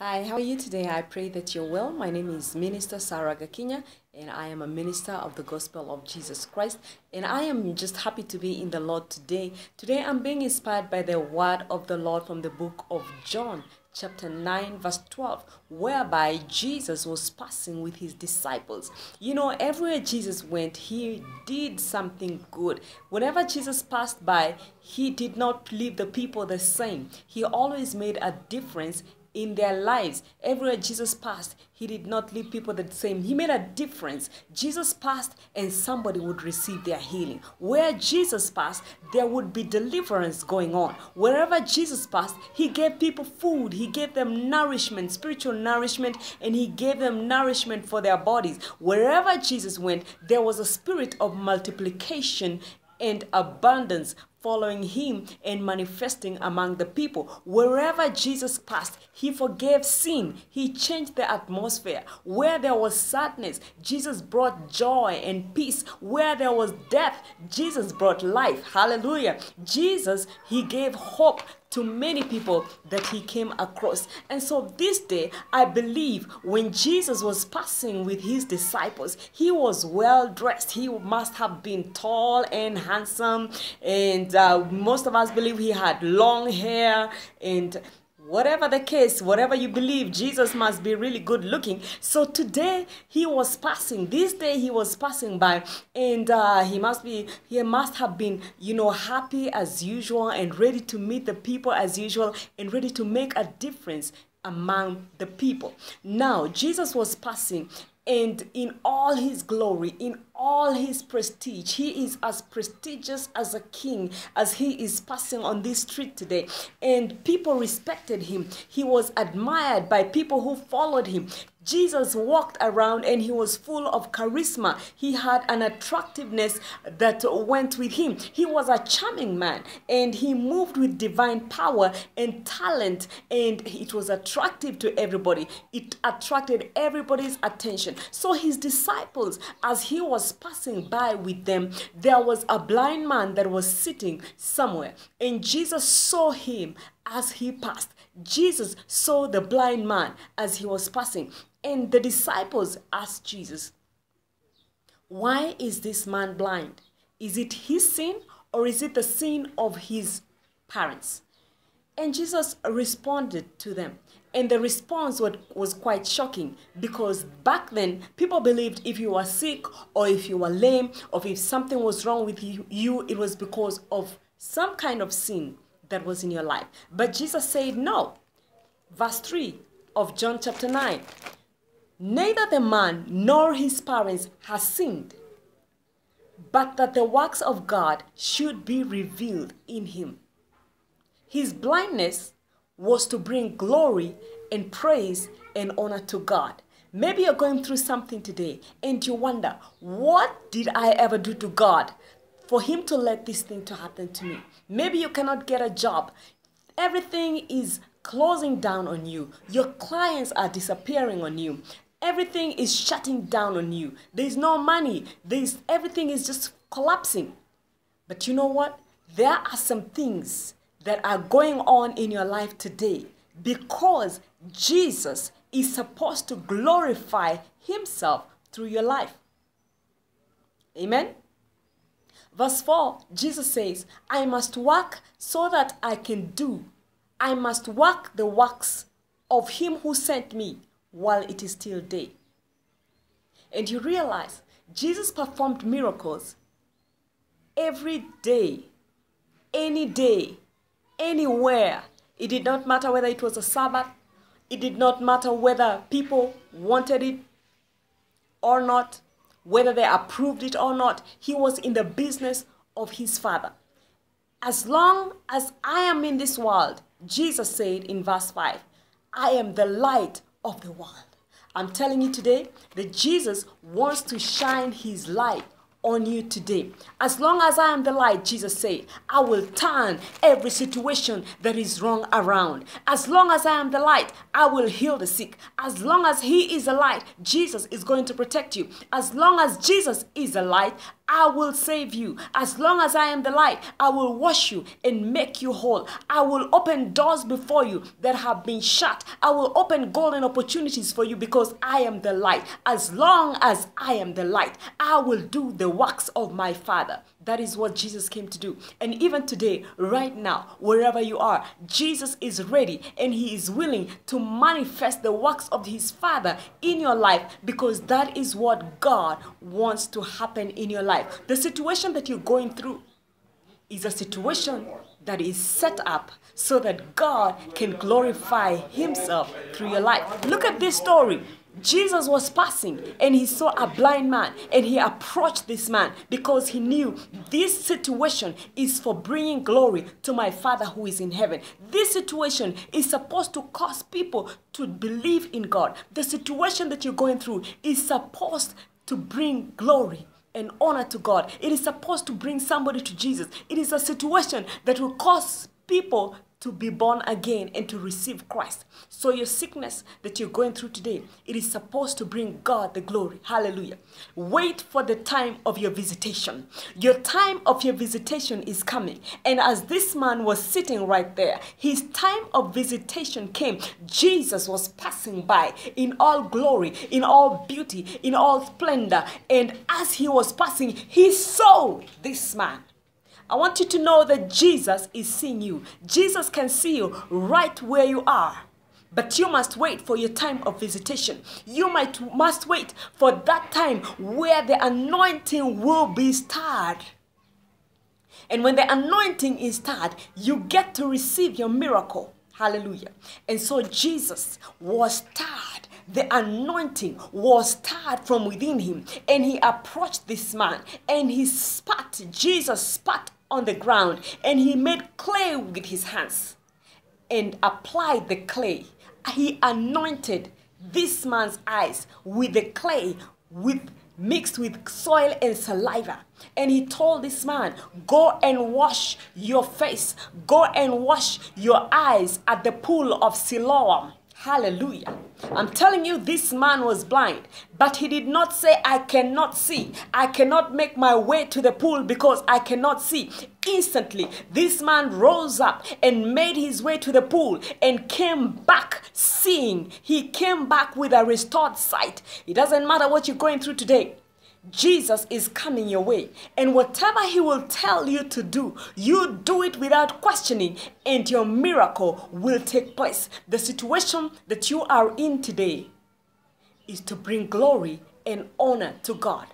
Hi, how are you today? I pray that you're well. My name is Minister Sarah Gakinya, and I am a minister of the gospel of Jesus Christ. And I am just happy to be in the Lord today. Today, I'm being inspired by the word of the Lord from the book of John, chapter 9, verse 12, whereby Jesus was passing with his disciples. You know, everywhere Jesus went, he did something good. Whenever Jesus passed by, he did not leave the people the same. He always made a difference in their lives. Everywhere Jesus passed, he did not leave people the same. He made a difference. Jesus passed and somebody would receive their healing. Where Jesus passed, there would be deliverance going on. Wherever Jesus passed, he gave people food, he gave them nourishment, spiritual nourishment, and he gave them nourishment for their bodies. Wherever Jesus went, there was a spirit of multiplication and abundance following him and manifesting among the people. Wherever Jesus passed, he forgave sin. He changed the atmosphere. Where there was sadness, Jesus brought joy and peace. Where there was death, Jesus brought life. Hallelujah. Jesus, he gave hope to many people that he came across. And so this day, I believe when Jesus was passing with his disciples, he was well dressed. He must have been tall and handsome. And uh, most of us believe he had long hair and Whatever the case, whatever you believe, Jesus must be really good looking. So today he was passing. This day he was passing by, and uh, he must be. He must have been, you know, happy as usual and ready to meet the people as usual and ready to make a difference among the people. Now Jesus was passing, and in all his glory, in all his prestige, he is as prestigious as a king as he is passing on this street today. And people respected him. He was admired by people who followed him. Jesus walked around and he was full of charisma. He had an attractiveness that went with him. He was a charming man and he moved with divine power and talent and it was attractive to everybody. It attracted everybody's attention. So his disciples, as he was passing by with them, there was a blind man that was sitting somewhere and Jesus saw him as he passed. Jesus saw the blind man as he was passing and the disciples asked Jesus, Why is this man blind? Is it his sin or is it the sin of his parents? And Jesus responded to them. And the response was quite shocking because back then people believed if you were sick or if you were lame or if something was wrong with you, it was because of some kind of sin that was in your life. But Jesus said no. Verse 3 of John chapter 9 Neither the man nor his parents has sinned, but that the works of God should be revealed in him. His blindness was to bring glory and praise and honor to God. Maybe you're going through something today and you wonder, what did I ever do to God for him to let this thing to happen to me? Maybe you cannot get a job. Everything is closing down on you. Your clients are disappearing on you everything is shutting down on you. There's no money. There's everything is just collapsing. But you know what? There are some things that are going on in your life today because Jesus is supposed to glorify himself through your life. Amen. Verse 4, Jesus says, I must work so that I can do. I must work the works of him who sent me while it is still day. And you realize Jesus performed miracles every day, any day, anywhere. It did not matter whether it was a Sabbath, it did not matter whether people wanted it or not, whether they approved it or not. He was in the business of his Father. As long as I am in this world, Jesus said in verse 5, I am the light of the world. I'm telling you today that Jesus wants to shine his light on you today. As long as I am the light, Jesus said, I will turn every situation that is wrong around. As long as I am the light, I will heal the sick. As long as He is a light, Jesus is going to protect you. As long as Jesus is a light, I will save you. As long as I am the light, I will wash you and make you whole. I will open doors before you that have been shut. I will open golden opportunities for you because I am the light. As long as I am the light, I will do the works of my Father. That is what Jesus came to do. And even today, right now, wherever you are, Jesus is ready and he is willing to manifest the works of his Father in your life because that is what God wants to happen in your life. The situation that you're going through is a situation that is set up so that God can glorify himself through your life. Look at this story. Jesus was passing and he saw a blind man and he approached this man because he knew this situation is for bringing glory to my Father who is in heaven. This situation is supposed to cause people to believe in God. The situation that you're going through is supposed to bring glory and honor to God. It is supposed to bring somebody to Jesus. It is a situation that will cause people to be born again and to receive Christ. So your sickness that you're going through today, it is supposed to bring God the glory. Hallelujah. Wait for the time of your visitation. Your time of your visitation is coming. And as this man was sitting right there, his time of visitation came. Jesus was passing by in all glory, in all beauty, in all splendor. And as he was passing, he saw this man. I want you to know that Jesus is seeing you. Jesus can see you right where you are. But you must wait for your time of visitation. You might must wait for that time where the anointing will be stirred. And when the anointing is stirred, you get to receive your miracle. Hallelujah. And so Jesus was stirred. The anointing was stirred from within him. And he approached this man and he spat. Jesus spat on the ground and he made clay with his hands and applied the clay. He anointed this man's eyes with the clay with mixed with soil and saliva. And he told this man, Go and wash your face, go and wash your eyes at the pool of Siloam. Hallelujah. I'm telling you, this man was blind, but he did not say, I cannot see. I cannot make my way to the pool because I cannot see. Instantly, this man rose up and made his way to the pool and came back seeing. He came back with a restored sight. It doesn't matter what you're going through today. Jesus is coming your way. And whatever he will tell you to do, you do it without questioning, and your miracle will take place. The situation that you are in today is to bring glory and honor to God.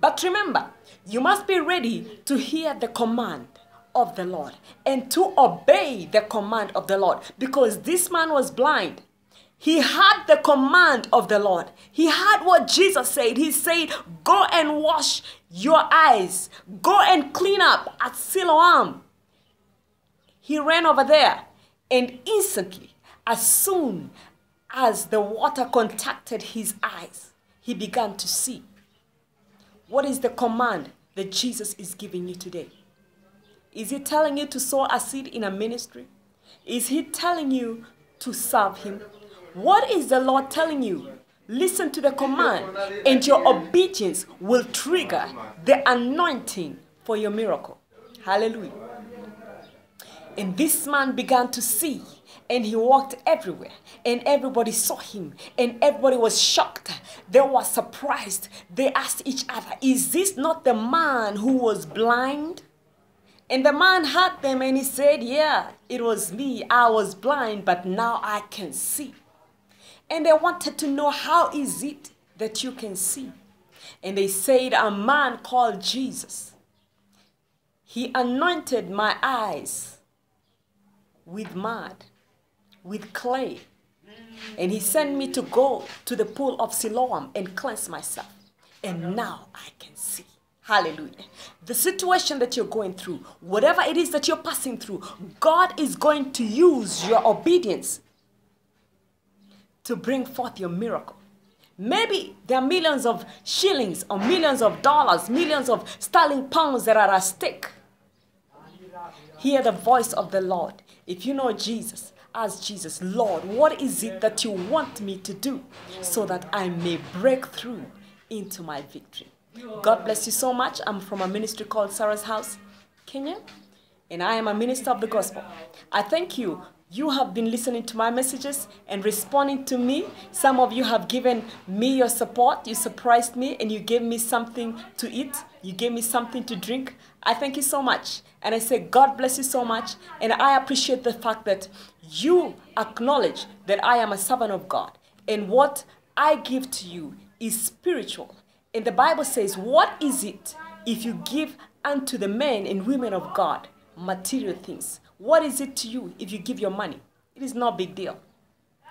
But remember, you must be ready to hear the command of the Lord and to obey the command of the Lord because this man was blind he had the command of the Lord. He had what Jesus said. He said, Go and wash your eyes, go and clean up at Siloam. He ran over there, and instantly, as soon as the water contacted his eyes, he began to see. What is the command that Jesus is giving you today? Is he telling you to sow a seed in a ministry? Is he telling you to serve him? What is the Lord telling you? Listen to the command, and your obedience will trigger the anointing for your miracle. Hallelujah. And this man began to see, and he walked everywhere, and everybody saw him, and everybody was shocked. They were surprised. They asked each other, Is this not the man who was blind? And the man heard them and he said, Yeah, it was me. I was blind, but now I can see. And they wanted to know how is it that you can see? And they said, A man called Jesus. He anointed my eyes with mud, with clay. And he sent me to go to the pool of Siloam and cleanse myself. And now I can see. Hallelujah. The situation that you're going through, whatever it is that you're passing through, God is going to use your obedience to bring forth your miracle. Maybe there are millions of shillings or millions of dollars, millions of sterling pounds that are at stake. Hear the voice of the Lord. If you know Jesus, ask Jesus, Lord, what is it that you want me to do so that I may break through into my victory? God bless you so much. I'm from a ministry called Sarah's House, Kenya, and I am a minister of the gospel. I thank you. You have been listening to my messages and responding to me. Some of you have given me your support. You surprised me and you gave me something to eat. You gave me something to drink. I thank you so much. And I say, God bless you so much. And I appreciate the fact that you acknowledge that I am a servant of God. And what I give to you is spiritual. And the Bible says, What is it if you give unto the men and women of God material things? What is it to you if you give your money? It is not big deal.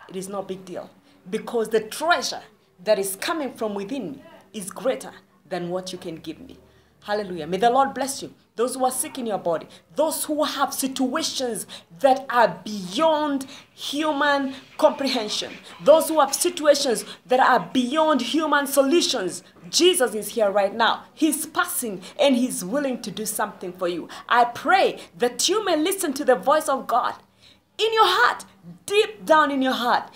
It is not big deal. Because the treasure that is coming from within me is greater than what you can give me. Hallelujah. May the Lord bless you. Those who are sick in your body, those who have situations that are beyond human comprehension, those who have situations that are beyond human solutions. Jesus is here right now. He's passing and He's willing to do something for you. I pray that you may listen to the voice of God in your heart, deep down in your heart,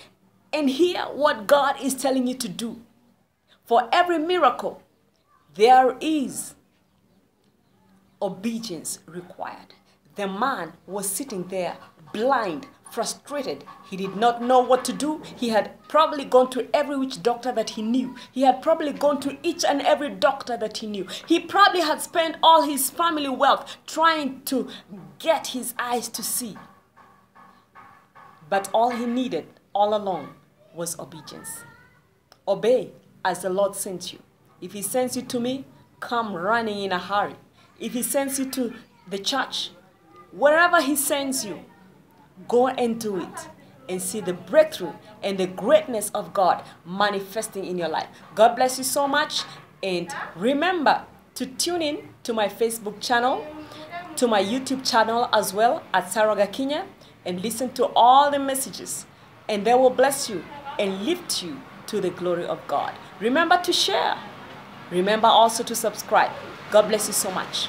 and hear what God is telling you to do. For every miracle, there is obedience required. The man was sitting there blind, frustrated. He did not know what to do. He had probably gone to every witch doctor that he knew. He had probably gone to each and every doctor that he knew. He probably had spent all his family wealth trying to get his eyes to see. But all he needed all along was obedience. Obey as the Lord sent you. If he sends you to me, come running in a hurry. If he sends you to the church, wherever he sends you, go and do it and see the breakthrough and the greatness of God manifesting in your life. God bless you so much. And remember to tune in to my Facebook channel, to my YouTube channel as well at Sarah Gakinya, and listen to all the messages. And they will bless you and lift you to the glory of God. Remember to share. Remember also to subscribe. God bless you so much.